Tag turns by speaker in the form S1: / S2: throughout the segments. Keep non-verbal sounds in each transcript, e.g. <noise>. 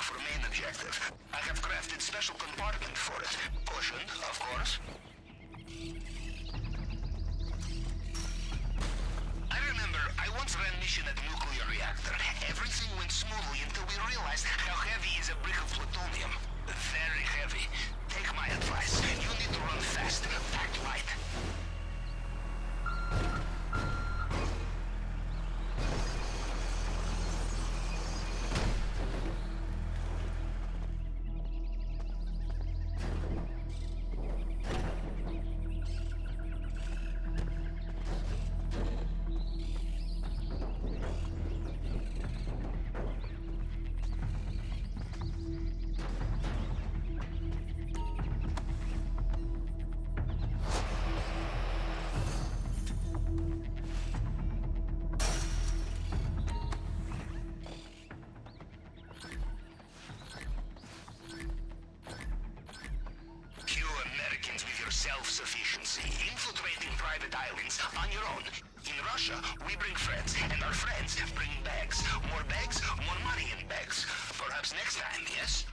S1: for main objective. I have crafted special compartment for it. Caution, on your own. In Russia, we bring friends, and our friends bring bags. More bags, more money in bags. Perhaps next time, yes?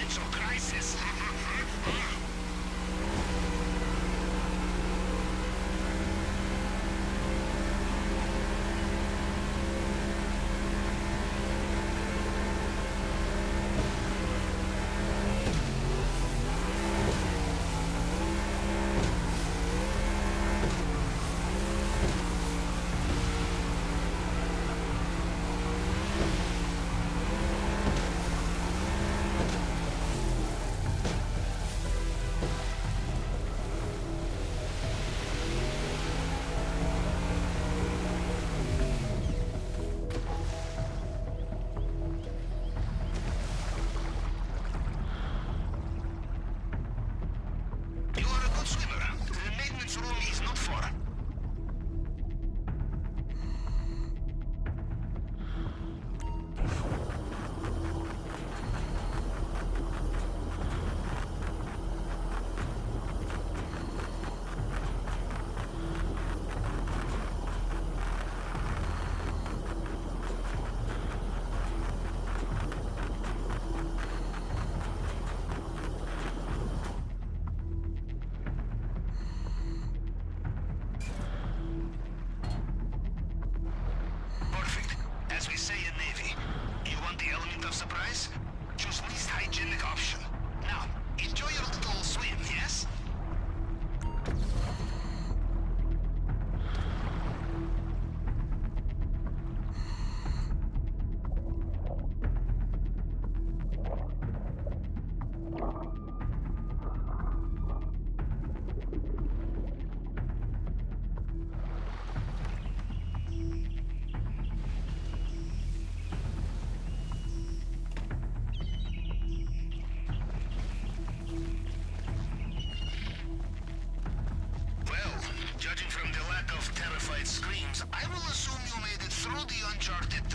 S1: financial crisis. <laughs>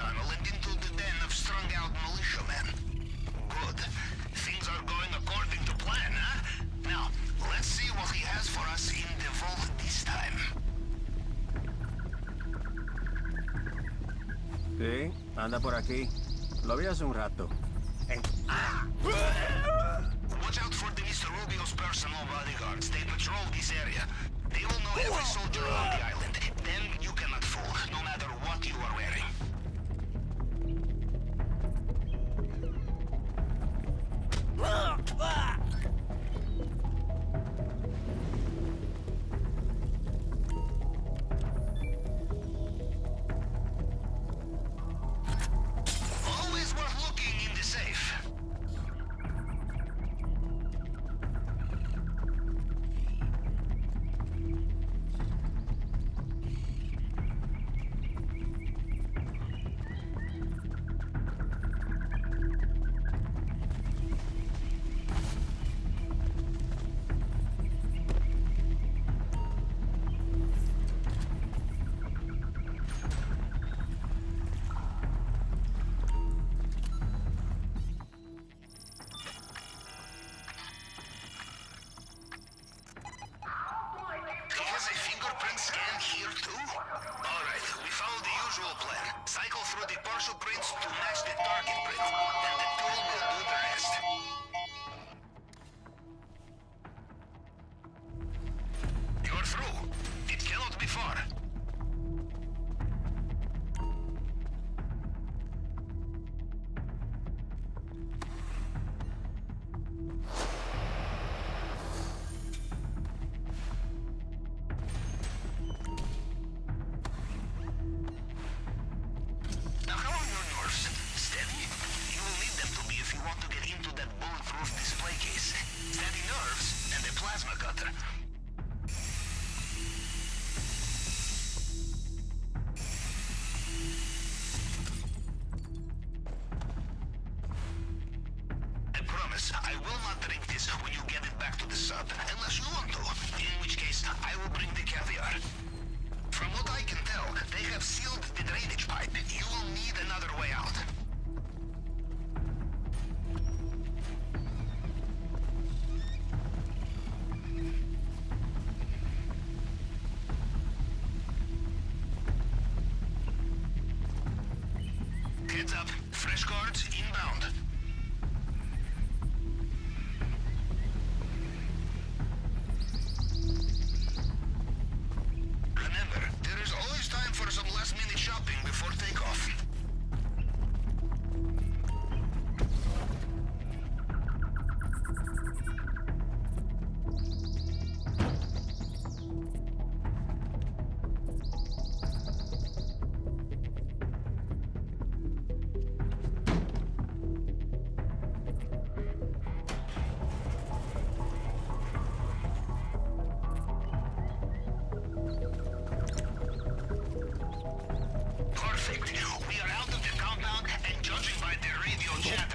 S1: tunnel and into the den of strung-out militiamen. Good. Things are going according to plan, huh? Now, let's see what he has for us in the vault this time.
S2: Sí, anda por aquí. Lo vi hace un rato. Eh,
S1: Watch out for the Mr. Rubio's personal bodyguards. They patrol this area. Cutter. I promise, I will not drink this when you get it back to the sub, unless you want to, in which case I will bring the caviar. From what I can tell, they have sealed the drainage pipe. You will need another way out. Chapman.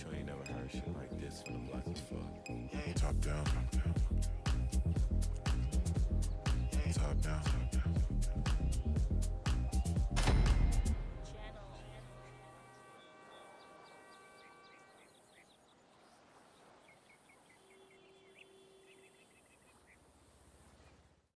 S3: Sure you never heard shit like this from the black before.
S4: Top down. Top down.